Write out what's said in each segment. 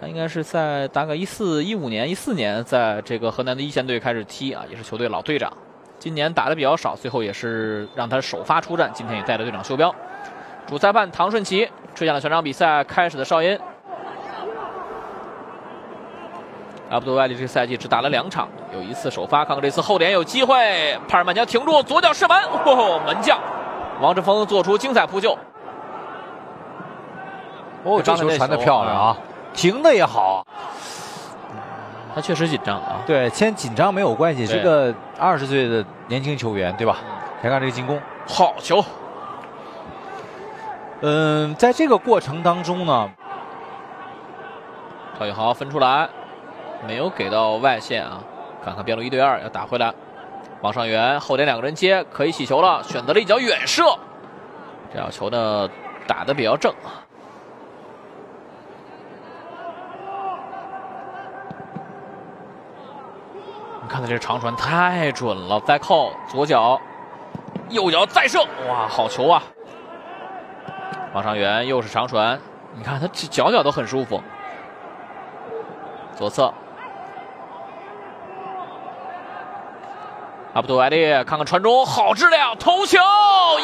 他应该是在大概一四一五年、一四年，在这个河南的一线队开始踢啊，也是球队老队长。今年打的比较少，最后也是让他首发出战。今天也带着队长袖标。主裁判唐顺奇吹响了全场比赛开始的哨音。阿布杜埃里这个赛季只打了两场，有一次首发，看看这次后点有机会，帕尔曼将停住，左脚射门，哦，门将王志峰做出精彩扑救。哦，这球传的漂亮啊，停的也好。他确实紧张啊。对，先紧张没有关系，是个二十岁的年轻球员，对吧？来看这个进攻，好球。嗯，在这个过程当中呢，赵宇豪分出来。没有给到外线啊！看看边路一对二要打回来，王上元后点两个人接，可以起球了，选择了一脚远射。这脚球呢打的比较正啊！看看这长传太准了，再扣左脚，右脚再射，哇，好球啊！王上元又是长传，你看他这脚脚都很舒服，左侧。阿布杜埃利，看看传中，好质量，头球，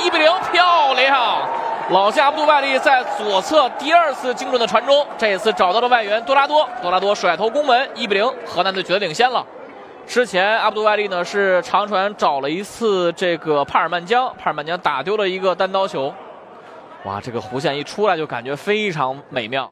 一比零，漂亮！老夏阿布杜埃利在左侧第二次精准的传中，这一次找到了外援多拉多，多拉多甩头攻门，一比零，河南队取得领先了。之前阿布杜外利呢是长传找了一次这个帕尔曼江，帕尔曼江打丢了一个单刀球，哇，这个弧线一出来就感觉非常美妙。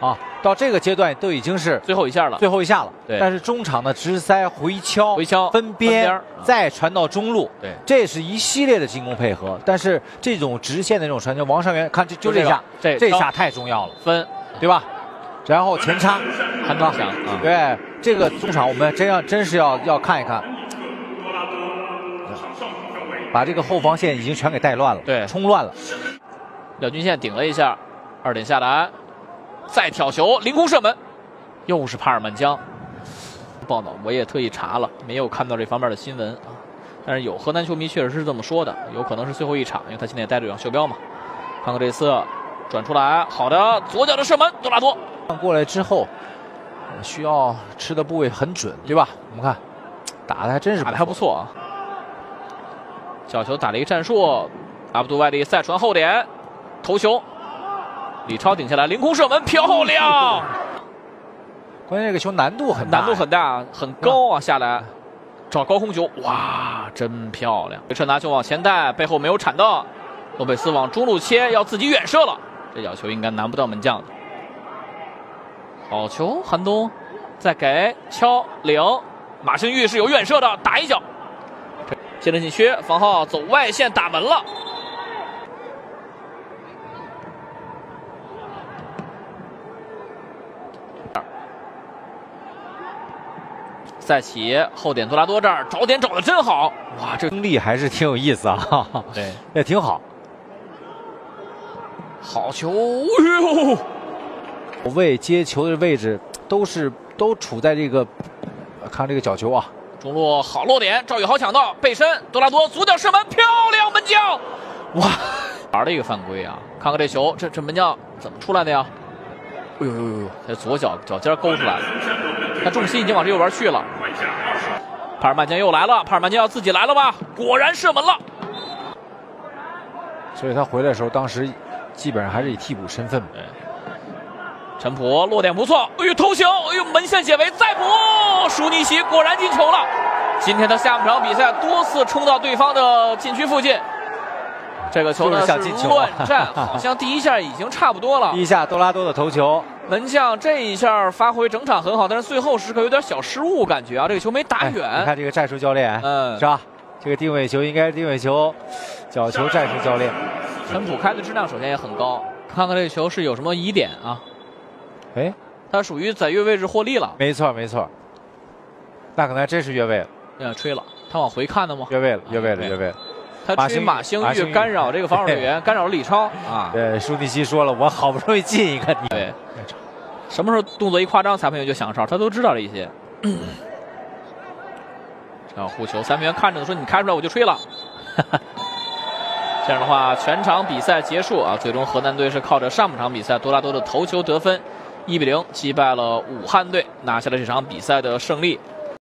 啊，到这个阶段都已经是最后一下了，最后一下了。对，但是中场的直塞、回敲、回敲、分边，再传到中路，对，这是一系列的进攻配合。但是这种直线的这种传球，王上元看这就这下，这这下太重要了，分，对吧？然后前插，很高响啊！对，这个中场我们真要真是要要看一看，把这个后防线已经全给带乱了，对，冲乱了。廖军宪顶了一下，二点下篮。再挑球，凌空射门，又是帕尔曼江。报道我也特意查了，没有看到这方面的新闻啊。但是有河南球迷确实是这么说的，有可能是最后一场，因为他现在也带队长袖标嘛。看看这次转出来，好的，左脚的射门，多拉多。过来之后，需要吃的部位很准，对吧？我们看，打的还真是打的还不错啊。角球打了一个战术，阿布杜外力再传后点，头球。李超顶下来，凌空射门，漂亮！关键这个球难度很难度很大，很高啊！下来找高空球，哇，真漂亮！这拿球往前带，背后没有铲到，洛佩斯往中路切，要自己远射了。这脚球应该难不到门将的。好球，韩东，再给敲领，马兴玉是有远射的，打一脚。接着进靴，房浩走外线打门了。再起后点多拉多这儿找点找的真好，哇，这功力还是挺有意思啊，对，也挺好。好球，哎呦，位接球的位置都是都处在这个，看这个角球啊，中路好落点，赵宇豪抢到背身，多拉多左脚射门，漂亮门将，哇，玩的一个犯规啊，看看这球，这这门将怎么出来的呀？哎呦呦呦呦，这左脚脚尖勾出来了，他重心已经往这右边去了。帕尔曼江又来了，帕尔曼江要自己来了吧？果然射门了。所以他回来的时候，当时基本上还是以替补身份。陈普落点不错，哎呦头球，哎呦门线解围，再补，舒尼奇果然进球了。今天他下半场比赛多次冲到对方的禁区附近。这个球呢是乱战，好像第一下已经差不多了。第一下多拉多的头球，门将这一下发挥整场很好，但是最后时刻有点小失误，感觉啊，这个球没打远。你看这个战术教练，嗯，是吧？这个定位球应该定位球，角球战术教练。陈普开的质量首先也很高，看看这个球是有什么疑点啊？哎，他属于在越位置获利了。没错没错，那可能真是越位了。嗯吹了，他往回看的吗？越位了，越位了，越位了。他吹马兴玉干扰这个防守队员，干扰了李超啊！对，舒尼奇说了，我好不容易进一个，你对，什么时候动作一夸张，裁判员就响哨，他都知道这些。这样护球，裁判员看着说：“你开出来我就吹了。”这样的话，全场比赛结束啊！最终河南队是靠着上半场比赛多拉多的头球得分，一比零击败了武汉队，拿下了这场比赛的胜利。